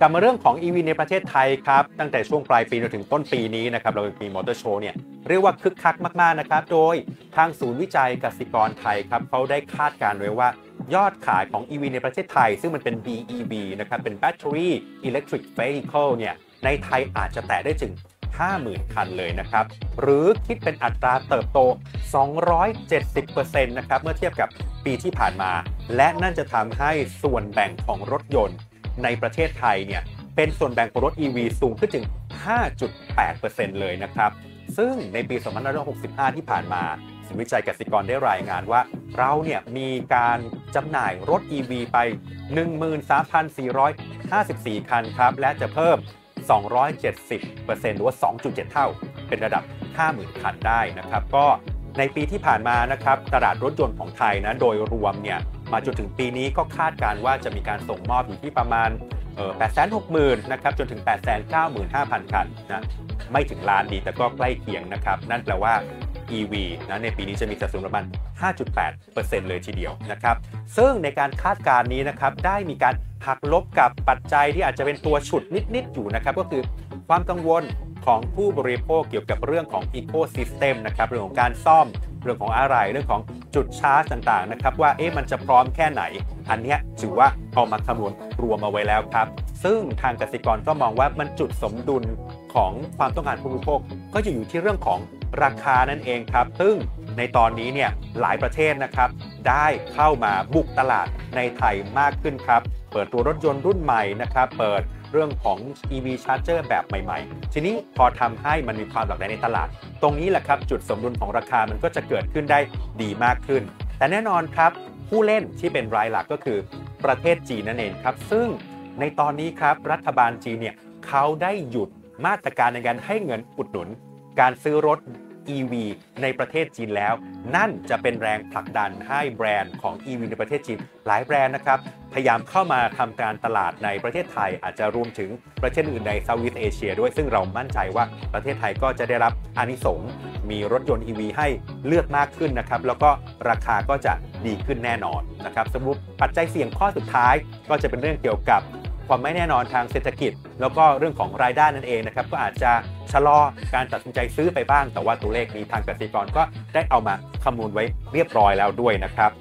กลับมาเรื่องของ EV ในประเทศไทยครับ ตั้งแต่ช่วงปลายปีจนถึงต้นปีนี้นะครับเรามีมอเตอร์โชว์เนี่ยเรียกว่าคึกคักมากๆนะครับ โดยทางศูนย์วิจัยกสิกรไทยครับเขาได้คาดการณ์ไว้ว่ายอดขายของ EV ในประเทศไทย ซึ่งมันเป็น BEV นะครับเป็น Battery Electric Vehicle เนี่ยในไทยอาจจะแตะได้ถึง 50,000 คันเลยนะครับ หรือคิดเป็นอัตราเติบโต 270%นะครับเมื่อเทียบกับปีที่ผ่านมา และนั่นจะทำให้ส่วนแบ่งของรถยนต์ ในประเทศไทยเนี่ยเป็นส่วนแบ่งของรถ EV สูงขึ้นถึง 5.8%เลยนะครับ ซึ่งในปี2565 ที่ผ่านมาศูนย์วิจัยกสิกรได้รายงานว่า เราเนี่ยมีการจำหน่ายรถ EV ไป 13,454 คันครับ และจะเพิ่ม 270%หรือว่า 2.7 เท่า เป็นระดับ 50,000 คันได้นะครับ ก็ในปีที่ผ่านมานะครับ ตลาดรถยนต์ของไทยนะ โดยรวมเนี่ย มาจนถึงปีนี้ก็คาดการว่าจะมีการส่งมอบอยู่ที่ประมาณ860,000นะครับจนถึง 895,000 คันนะไม่ถึงล้านดีแต่ก็ใกล้เคียงนะครับ นั่นแปลว่า EV นะในปีนี้จะมีสัดส่วนประมาณ 5.8%เลยทีเดียวนะครับ ซึ่งในการคาดการณ์นี้นะครับได้มีการหักลบกับปัจจัยที่อาจจะเป็นตัวฉุดนิด ๆ อยู่นะครับ ก็คือความกังวล ของผู้บริโภคเกี่ยวกับเรื่องของ Ecosystem นะครับเรื่องของการซ่อมเรื่องของอะไรเรื่องของจุดชาร์จต่างๆนะครับว่าเอ๊ะมันจะพร้อมแค่ไหน อันนี้ถือว่าเอามาคำนวณรวมมาไว้แล้วครับ ซึ่งทางกสิกรก็มองว่ามันจุดสมดุลของความต้องการผู้บริโภคก็จะอยู่ที่เรื่องของราคานั่นเองครับ ซึ่งในตอนนี้เนี่ยหลายประเทศนะครับ ได้เข้ามาบุกตลาดในไทยมากขึ้นครับ เปิดตัวรถยนต์รุ่นใหม่นะครับ เปิดเรื่องของ EV Charger แบบใหม่ ๆ ทีนี้พอทำให้มันมีความหลากหลายในตลาด ตรงนี้แหละครับ จุดสมดุลของราคามันก็จะเกิดขึ้นได้ดีมากขึ้น แต่แน่นอนครับ ผู้เล่นที่เป็นรายหลักก็คือประเทศจีนนั่นเองครับ ซึ่งในตอนนี้ครับรัฐบาลจีนเนี่ยเขาได้หยุดมาตรการในการให้เงินอุดหนุน การซื้อรถ EV ในประเทศจีนแล้ว นั่นจะเป็นแรงผลักดันให้แบรนด์ของ EV ในประเทศจีนหลายแบรนด์นะครับ พยายามเข้ามาทำการตลาดในประเทศไทย อาจจะรวมถึงประเทศอื่นในเซาท์อีสเอเชียด้วยซึ่งเรามั่นใจว่าประเทศไทยก็จะได้รับอานิสงส์มีรถยนต์ EV ให้เลือกมากขึ้นนะครับ แล้วก็ราคาก็จะดีขึ้นแน่นอนนะครับสรุปปัจจัยเสี่ยงข้อสุดท้ายก็จะเป็นเรื่องเกี่ยวกับ ความไม่แน่นอนทางเศรษฐกิจ แล้วก็เรื่องของรายได้นั่นเองนะครับก็อาจจะชะลอการตัดสินใจซื้อไปบ้าง แต่ว่าตัวเลขนี้ทางกสิกรก็ได้เอามาคำนวณไว้เรียบร้อยแล้วด้วยนะครับ